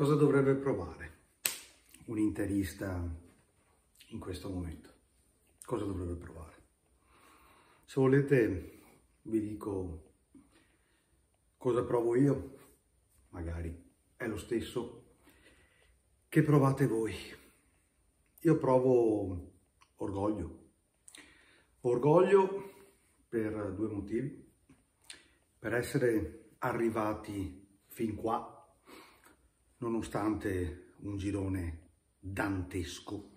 Cosa dovrebbe provare un interista in questo momento? Cosa dovrebbe provare? Se volete vi dico cosa provo io, magari è lo stesso che provate voi. Io provo orgoglio. Orgoglio per due motivi. Per essere arrivati fin qua nonostante un girone dantesco,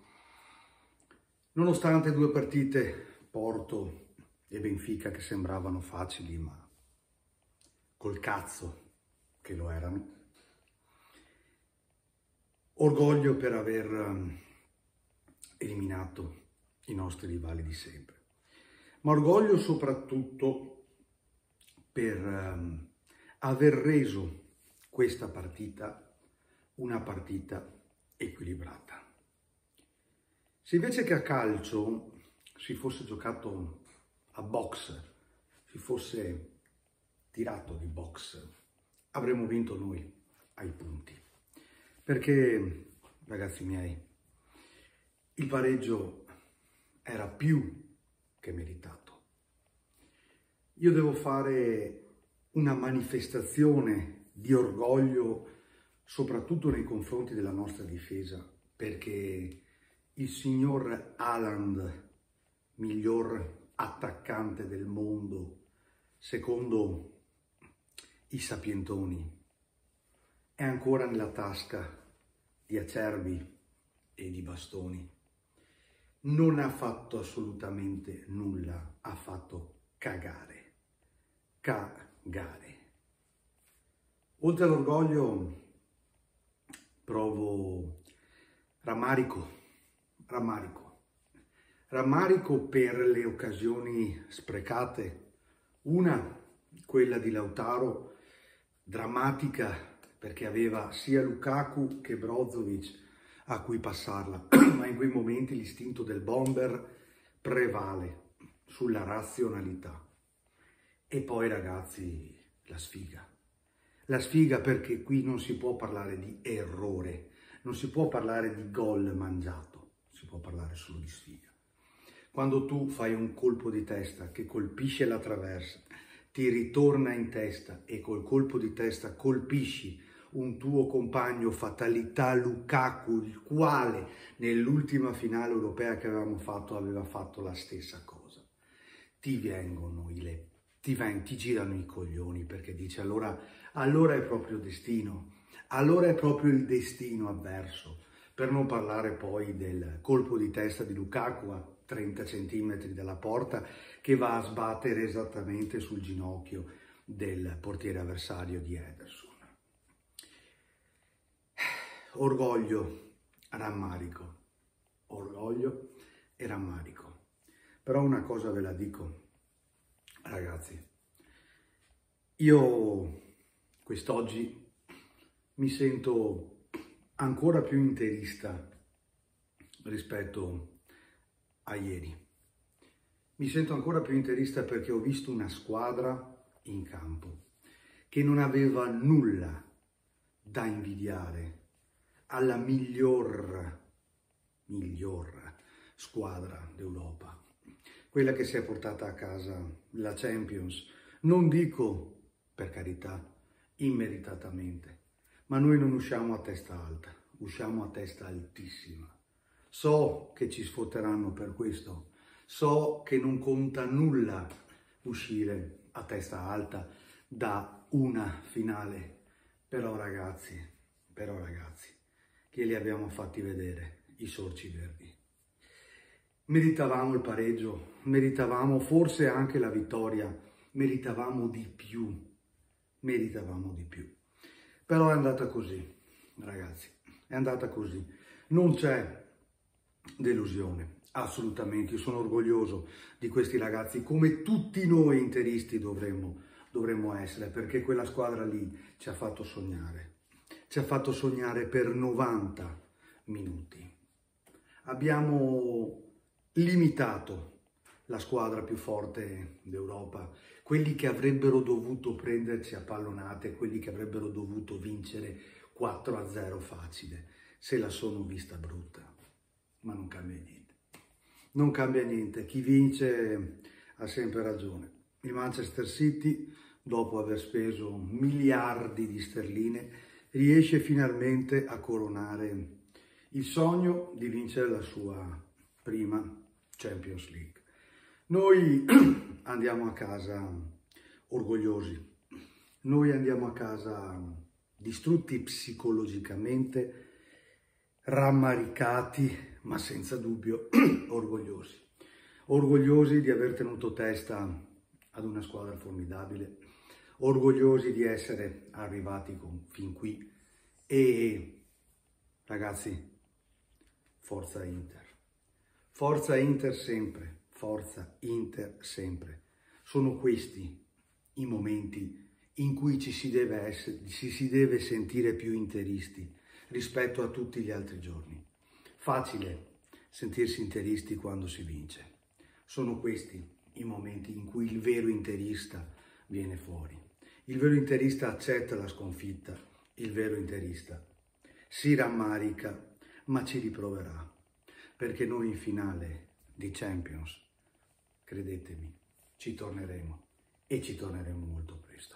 nonostante due partite Porto e Benfica che sembravano facili, ma col cazzo che lo erano. Orgoglio per aver um, eliminato i nostri rivali di sempre, ma orgoglio soprattutto per um, aver reso questa partita una partita equilibrata. Se invece che a calcio si fosse giocato a box, si fosse tirato di box, avremmo vinto noi ai punti. Perché, ragazzi miei, il pareggio era più che meritato. Io devo fare una manifestazione di orgoglio soprattutto nei confronti della nostra difesa, perché il signor Haaland, miglior attaccante del mondo, secondo i sapientoni, è ancora nella tasca di acerbi e di bastoni. Non ha fatto assolutamente nulla, ha fatto cagare. Cagare. Oltre all'orgoglio provo rammarico, rammarico. Rammarico per le occasioni sprecate. Una, quella di Lautaro, drammatica perché aveva sia Lukaku che Brozovic a cui passarla, ma in quei momenti l'istinto del bomber prevale sulla razionalità. E poi ragazzi, la sfiga. La sfiga perché qui non si può parlare di errore, non si può parlare di gol mangiato, si può parlare solo di sfiga. Quando tu fai un colpo di testa che colpisce la traversa, ti ritorna in testa e col colpo di testa colpisci un tuo compagno fatalità Lukaku, il quale nell'ultima finale europea che avevamo fatto aveva fatto la stessa cosa. Ti vengono i le ti, ven, ti girano i coglioni perché dici allora, allora è proprio destino, allora è proprio il destino avverso. Per non parlare poi del colpo di testa di Lukaku a 30 centimetri dalla porta che va a sbattere esattamente sul ginocchio del portiere avversario di Ederson. Orgoglio, rammarico, orgoglio e rammarico. Però una cosa ve la dico, Ragazzi, io quest'oggi mi sento ancora più interista rispetto a ieri. Mi sento ancora più interista perché ho visto una squadra in campo che non aveva nulla da invidiare alla miglior, miglior squadra d'Europa quella che si è portata a casa la Champions. Non dico, per carità, immeritatamente, ma noi non usciamo a testa alta, usciamo a testa altissima. So che ci sfotteranno per questo, so che non conta nulla uscire a testa alta da una finale, però ragazzi, però ragazzi, che li abbiamo fatti vedere i sorci verdi. Meritavamo il pareggio, meritavamo forse anche la vittoria, meritavamo di più, meritavamo di più. Però è andata così, ragazzi, è andata così. Non c'è delusione, assolutamente. Io sono orgoglioso di questi ragazzi, come tutti noi interisti dovremmo, dovremmo essere, perché quella squadra lì ci ha fatto sognare. Ci ha fatto sognare per 90 minuti. Abbiamo limitato la squadra più forte d'Europa, quelli che avrebbero dovuto prenderci a pallonate, quelli che avrebbero dovuto vincere 4-0 facile, se la sono vista brutta, ma non cambia niente. Non cambia niente, chi vince ha sempre ragione. Il Manchester City, dopo aver speso miliardi di sterline, riesce finalmente a coronare il sogno di vincere la sua prima Champions League. Noi andiamo a casa orgogliosi, noi andiamo a casa distrutti psicologicamente, rammaricati, ma senza dubbio orgogliosi. Orgogliosi di aver tenuto testa ad una squadra formidabile, orgogliosi di essere arrivati con, fin qui e ragazzi, forza Inter. Forza Inter sempre, forza Inter sempre. Sono questi i momenti in cui ci si deve, essere, ci si deve sentire più interisti rispetto a tutti gli altri giorni. Facile sentirsi interisti quando si vince. Sono questi i momenti in cui il vero interista viene fuori. Il vero interista accetta la sconfitta, il vero interista si rammarica, ma ci riproverà, perché noi in finale di Champions, credetemi, ci torneremo e ci torneremo molto presto.